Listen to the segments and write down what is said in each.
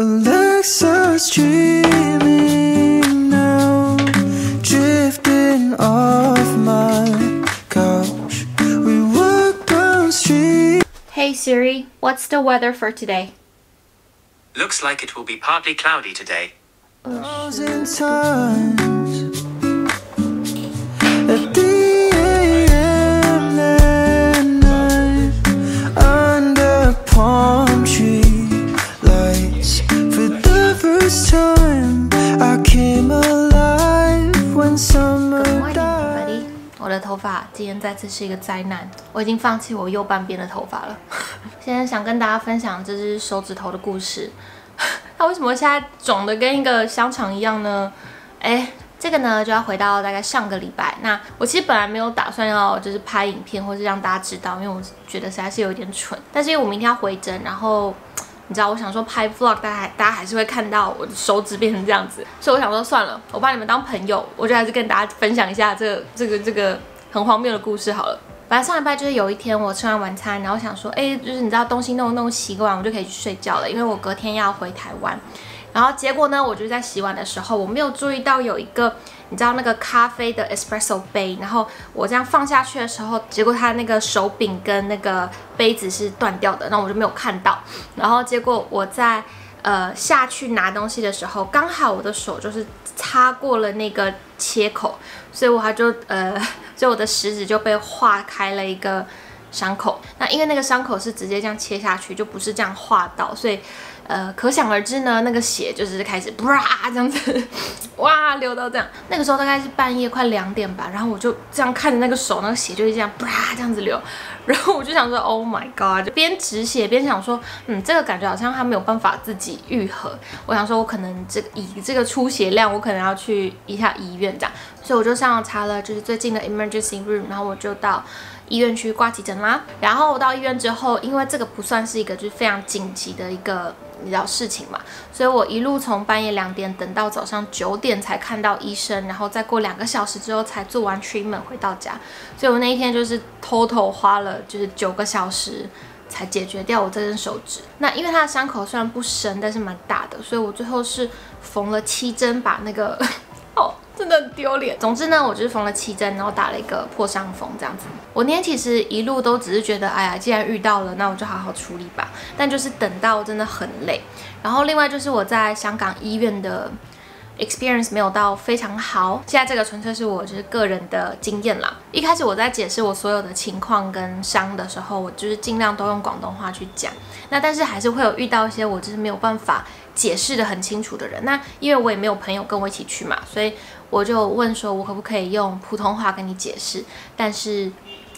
But Lexus dreaming now Drifting off my couch We walk down street Hey Siri, what's the weather for today? Looks like it will be partly cloudy today. Oh, upon 头发今天再次是一个灾难，我已经放弃我右半边的头发了。现在想跟大家分享这只手指头的故事，它 为什么现在肿的跟一个香肠一样呢？哎，这个呢就要回到大概上个礼拜。那我其实本来没有打算要就是拍影片或是让大家知道，因为我觉得实在是有点蠢。但是因为我明天要回针，然后。你知道我想说拍 vlog，大家大家还是会看到我的手指变成这样子，所以我想说算了，我把你们当朋友，我就还是跟大家分享一下这个这个这个很荒谬的故事好了。本来上礼拜就是有一天我吃完晚餐，然后想说，哎，就是你知道东西弄弄习惯，我就可以去睡觉了，因为我隔天要回台湾。然后结果呢？我就在洗碗的时候，我没有注意到有一个，你知道那个咖啡的 espresso 杯。然后我这样放下去的时候，结果它那个手柄跟那个杯子是断掉的，那我就没有看到。然后结果我在呃下去拿东西的时候，刚好我的手就是擦过了那个切口，所以我还就呃，所以我的食指就被划开了一个伤口。那因为那个伤口是直接这样切下去，就不是这样划到，所以。呃，可想而知呢，那个血就是开始啪这样子，哇流到这样。那个时候大概是半夜快两点吧，然后我就这样看着那个手，那个血就是这样啪这样子流，然后我就想说，Oh my god！就边止血边想说，嗯，这个感觉好像它没有办法自己愈合。我想说，我可能这以这个出血量，我可能要去一下医院这样。所以我就上网查了，就是最近的 emergency room，然后我就到医院去挂急诊啦。然后我到医院之后，因为这个不算是一个就是非常紧急的一个。你知道事情嘛？所以我一路从半夜两点等到早上九点才看到医生，然后再过两个小时之后才做完 treatment 回到家。所以我那一天就是偷偷花了就是九个小时才解决掉我这根手指。那因为它的伤口虽然不深，但是蛮大的，所以我最后是缝了七针把那个。真的很丢脸。总之呢，我就是缝了七针，然后打了一个破伤风，这样子。我那天其实一路都只是觉得，哎呀，既然遇到了，那我就好好处理吧。但就是等到真的很累。然后另外就是我在香港医院的 experience 没有到非常好。现在这个纯粹是我就是个人的经验啦。一开始我在解释我所有的情况跟伤的时候，我就是尽量都用广东话去讲。那但是还是会有遇到一些我就是没有办法解释的很清楚的人。那因为我也没有朋友跟我一起去嘛，所以。我就问说，我可不可以用普通话跟你解释？但是，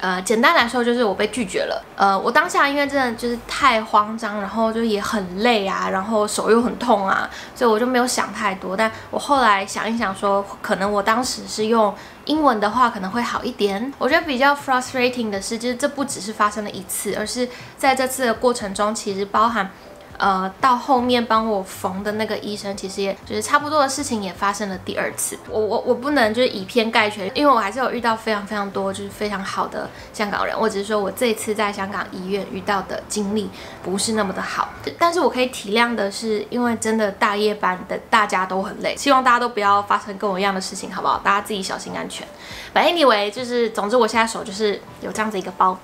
呃，简单来说就是我被拒绝了。呃，我当下因为真的就是太慌张，然后就也很累啊，然后手又很痛啊，所以我就没有想太多。但我后来想一想说，可能我当时是用英文的话可能会好一点。我觉得比较 frustrating 的是，就是这不只是发生了一次，而是在这次的过程中其实包含。呃，到后面帮我缝的那个医生，其实也就是差不多的事情，也发生了第二次。我我我不能就是以偏概全，因为我还是有遇到非常非常多就是非常好的香港人。我只是说我这一次在香港医院遇到的经历不是那么的好，但是我可以体谅的是，因为真的大夜班的大家都很累，希望大家都不要发生跟我一样的事情，好不好？大家自己小心安全。反正以为就是，总之我现在手就是有这样子一个包。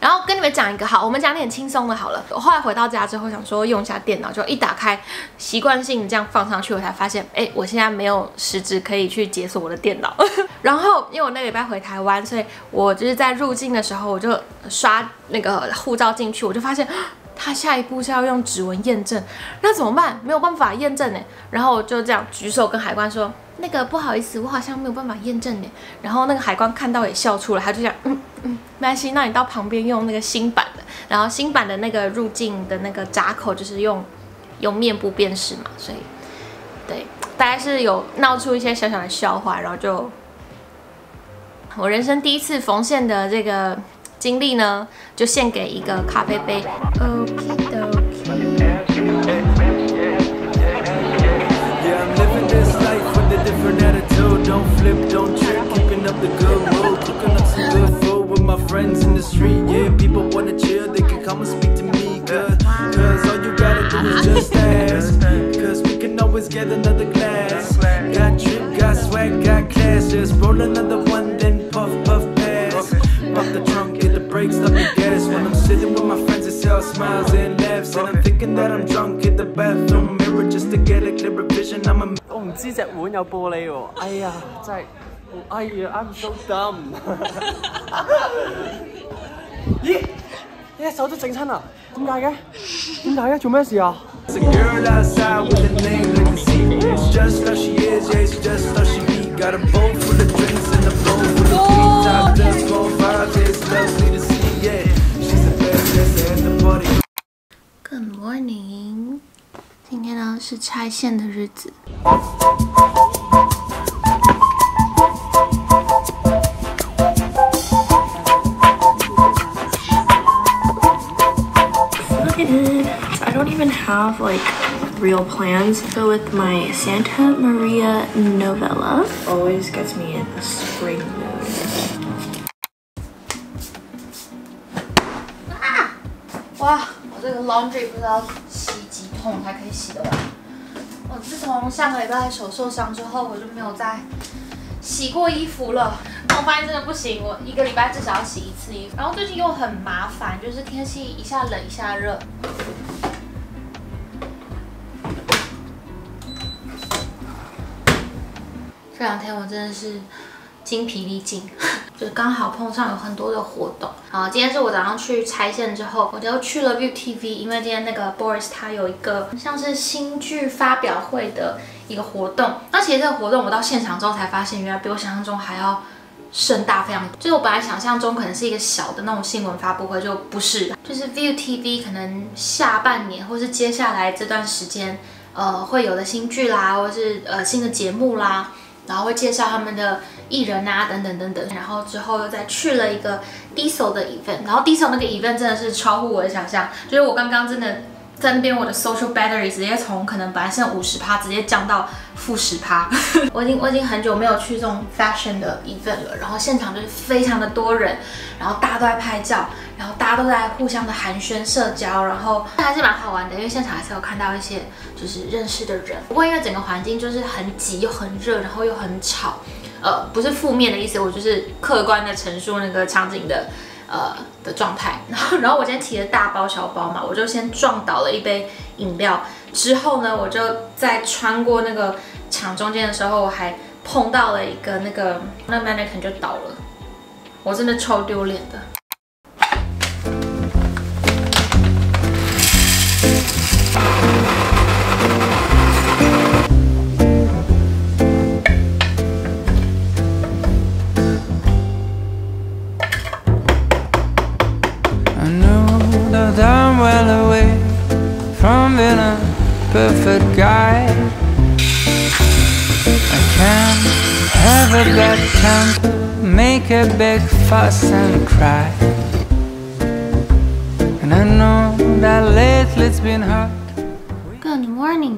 然后跟你们讲一个好，我们讲点轻松的。好了，我后来回到家之后想说用一下电脑，就一打开，习惯性这样放上去，我才发现，哎，我现在没有实质可以去解锁我的电脑。然后因为我那个礼拜回台湾，所以我就是在入境的时候我就刷那个护照进去，我就发现他下一步是要用指纹验证，那怎么办？没有办法验证呢。然后我就这样举手跟海关说。那个不好意思，我好像没有办法验证呢。然后那个海关看到也笑出了，他就讲：“关系，那你到旁边用那个新版的。然后新版的那个入境的那个闸口就是用用面部辨识嘛，所以对，大概是有闹出一些小小的笑话。然后就我人生第一次缝线的这个经历呢，就献给一个咖啡杯。” Okay, attitude, don't flip, don't trip, keeping up the good mood, cooking up some good food with my friends in the street, yeah, people wanna chill, they can come and speak to me, good, cause all you gotta do is just ask, cause we can always get another glass, got drip, got swag, got class, just roll another one, then puff, puff, pass, pop the trunk, hit the brakes, stop the gas, when I'm sitting with my friends, it's all smiles and laughs, and I'm thinking that I'm drunk, hit the bathroom mirror just to get a clearer vision, I'm a 唔知只碗有玻璃喎，哎呀，真系，哎呀，I'm so dumb。咦，你手都整親啊？點解嘅？點解嘅？做咩事啊？Good morning。今天呢是拆线的日子。Look at it. I don't even have like real plans. Go with my Santa Maria novella. Always gets me in the spring mood. 哇，我这个 laundry 不知道 桶才可以洗的完。我自从上个礼拜手受伤之后，我就没有再洗过衣服了。我发现真的不行，我一个礼拜至少要洗一次衣服。然后最近又很麻烦，就是天气一下冷一下热。这两天我真的是精疲力尽。就刚好碰上有很多的活动啊！今天是我早上去拆线之后，我就去了 View TV，因为今天那个 Boris 他有一个像是新剧发表会的一个活动。那其实这个活动我到现场之后才发现，原来比我想象中还要盛大非常多。就是我本来想象中可能是一个小的那种新闻发布会，就不是，就是 View TV 可能下半年或是接下来这段时间，呃，会有的新剧啦，或是呃新的节目啦，然后会介绍他们的。艺人啊，等等等等，然后之后又再去了一个 Diesel 的 event，然后 Diesel 那个 event 真的是超乎我的想象，就是我刚刚真的在那边，我的 social battery 直接从可能本来剩五十趴，直接降到负十趴。我已经我已经很久没有去这种 fashion 的 event 了，然后现场就是非常的多人，然后大家都在拍照，然后大家都在互相的寒暄社交，然后还是蛮好玩的，因为现场还是有看到一些就是认识的人。不过因为整个环境就是很挤又很热，然后又很吵。呃，不是负面的意思，我就是客观的陈述那个场景的，呃的状态。然后，然后我今天提了大包小包嘛，我就先撞倒了一杯饮料。之后呢，我就在穿过那个场中间的时候，我还碰到了一个那个，那 mannequin 就倒了，我真的超丢脸的。Good morning,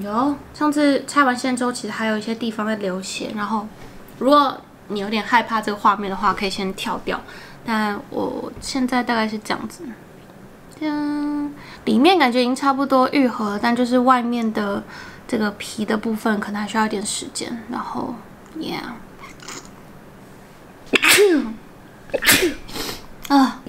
y 上次拆完线之后，其实还有一些地方在流血。然后，如果你有点害怕这个画面的话，可以先跳掉。但我现在大概是这样子。嗯，里面感觉已经差不多愈合了，但就是外面的这个皮的部分可能还需要一点时间。然后，Yeah。啊。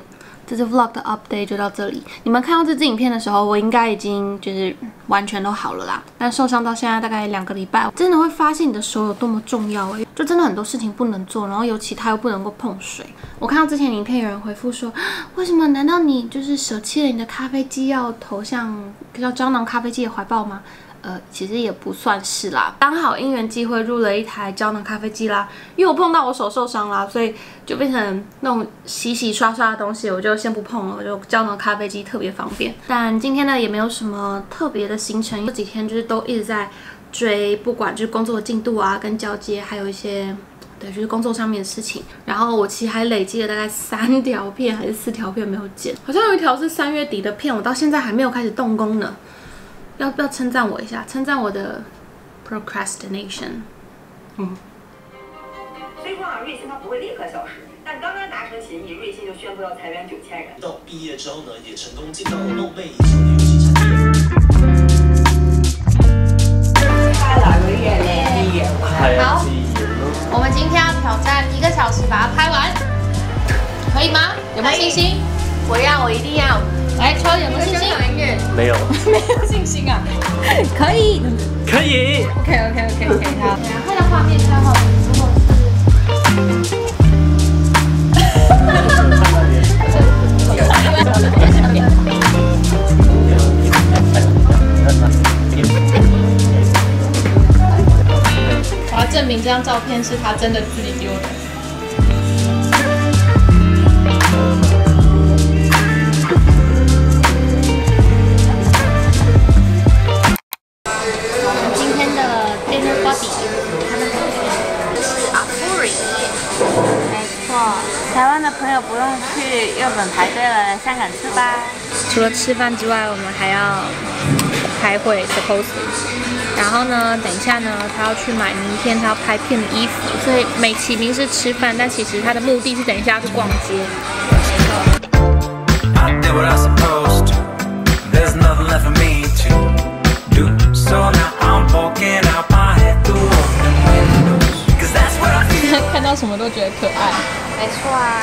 这支 Vlog 的 update 就到这里。你们看到这支影片的时候，我应该已经就是完全都好了啦。但受伤到现在大概两个礼拜，真的会发现你的手有多么重要哎，就真的很多事情不能做，然后尤其他又不能够碰水。我看到之前影片有人回复说，为什么？难道你就是舍弃了你的咖啡机，要投向叫蟑螂咖啡机的怀抱吗？呃，其实也不算是啦，刚好因缘机会入了一台胶囊咖啡机啦。因为我碰到我手受伤啦，所以就变成那种洗洗刷刷的东西，我就先不碰了。就胶囊咖啡机特别方便。但今天呢，也没有什么特别的行程，这几天就是都一直在追，不管就是工作的进度啊、跟交接，还有一些，对，就是工作上面的事情。然后我其实还累积了大概三条片还是四条片没有剪，好像有一条是三月底的片，我到现在还没有开始动工呢。要不要称赞我一下？称赞我的 procrastination。嗯。所以说啊，瑞幸它不会立刻消失，但刚刚达成协议，瑞幸就宣布要裁员九千人。到毕业之后呢，也成功进到了梦寐以求的游戏产业。哪个月呢？一月。好，我们今天要挑战一个小时把它拍完，可以吗？有没有信心？我要，我一定要。来，超有没有信心？没有，没有信心啊！可以，可以。OK OK OK OK。然后的画面最后是什我要证明这张照片是他真的自己丢。的。朋友不用去日本排队了，来香港吃吧。除了吃饭之外，我们还要开会 s u p p o s e 然后呢，等一下呢，他要去买明天他要拍片的衣服。所以美琪名是吃饭，但其实他的目的是等一下要去逛街。什么都觉得可爱，没错啊，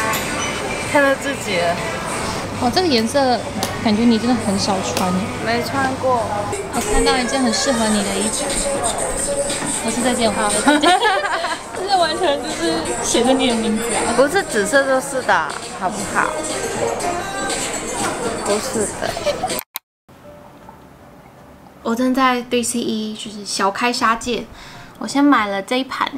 看到自己了。哦，这个颜色感觉你真的很少穿。没穿过。我看到一件很适合你的衣服，不是这件，我哈哈这件完全就是写着你的名字。啊，不是紫色就是的，好不好？不是的。我正在对 C E 就是小开杀戒，我先买了这一盘。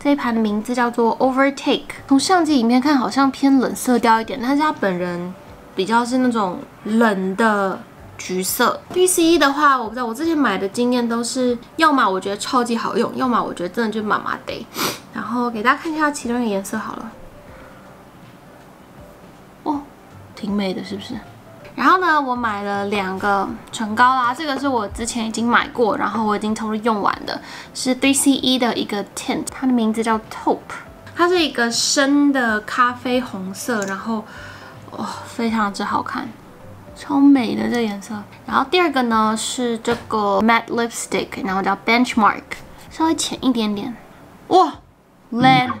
这一盘的名字叫做 Overtake，从相机里面看好像偏冷色调一点，但是他本人比较是那种冷的橘色。BCE 的话，我不知道，我之前买的经验都是要么我觉得超级好用，要么我觉得真的就麻麻的。然后给大家看一下其中的颜色好了，哦，挺美的是不是？然后呢，我买了两个唇膏啦。这个是我之前已经买过，然后我已经全部用完的，是 D C E 的一个 tint，它的名字叫 taupe，它是一个深的咖啡红色，然后哦，非常之好看，超美的这颜色。然后第二个呢是这个 matte lipstick，然后叫 benchmark，稍微浅一点点，哇，蓝。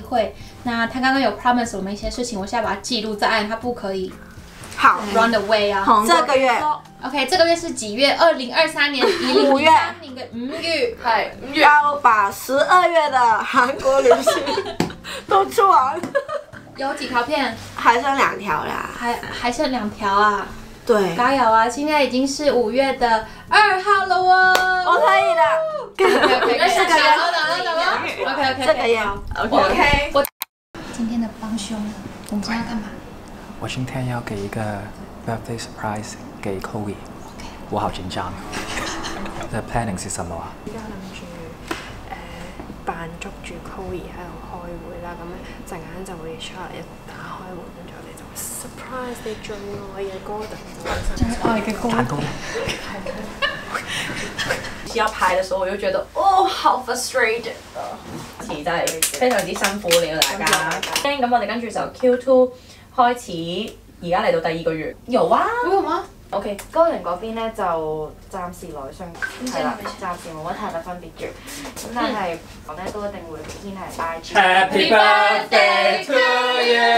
会，那他刚刚有 promise 我们一些事情，我现在把它记录在案，他不可以好 run away 啊。这个月，OK，这个月是几月？二零二三年五 月。五月，月。要把十二月的韩国流行 都吃完，有几条片？还剩两条啦。还还剩两条啊。加油啊，現在已經是五月的二號了喎。我可以的，可以可以可以，可以可以可以，O K O K O K。今天的帮凶，我今天要干嘛？我今天要给一个 birthday surprise，给 c o r e 我好紧张。The planning 是什么啊？依家諗住誒扮捉住 c o r e 喺度开会啦，咁样阵间就会出嚟一打開門再。surprise 你最耐嘅歌的，真系拍一个哥，要拍的时候我就觉得，哦好 frustrated 啊！真系非常之辛苦了，大家。咁我哋跟住就 q two 开始，而家嚟到第二个月。有啊。嗰个咩？OK，高凌嗰边咧就暂时来信系啦，暂时冇乜太大分别住。咁但系我咧都一定会坚持。Happy birthday to you.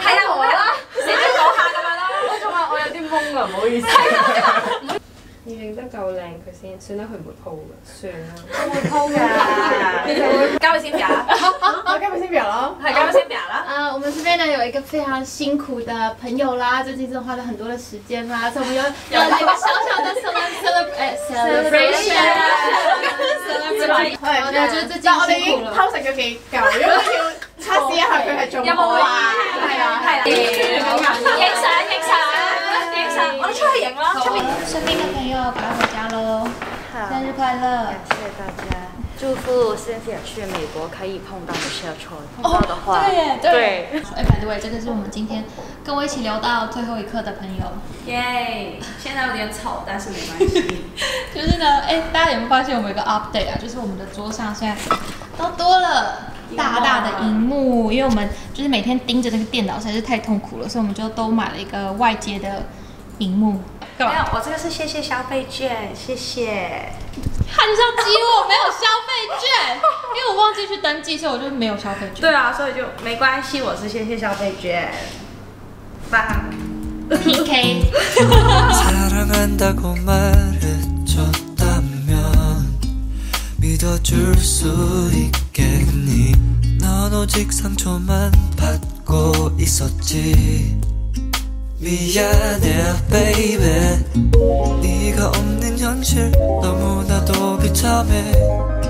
唔好意思，要影得夠靚佢先，算啦，佢唔會鋪噶，算啦，唔會鋪噶，交俾先表，交俾先表咯，係交俾先表啦。啊，我們身邊呢有一個非常辛苦的朋友啦，最近真係花了很多嘅時間啦，所以我們要有一個小小的 c e l e b r a t i o n 我哋就直接辛苦了，拍上就 OK，測試一下佢係做唔啊，係啊，係啊。影相影。我们出去赢了！好了，身病的朋友赶快回家喽。生日快乐！感谢大家，祝福 C 姐去美国可以碰到的社畜。碰到的话，对对。哎，by t 这个是我们今天跟我一起聊到最后一刻的朋友。耶！现在有点吵，但是没关系。就是呢，哎，大家有没有发现我们有个 update 啊？就是我们的桌上现在都多了大大的荧幕，因为我们就是每天盯着那个电脑实在是太痛苦了，所以我们就都买了一个外接的。屏幕没有，我这个是谢谢消费券，谢谢。他就是要激我，没有消费券，因为我忘记去登记，所以我就没有消费券。对啊，所以就没关系，我是谢谢消费券。发 P K。 미안해 baby 네가 없는 현실 너무나도 비참해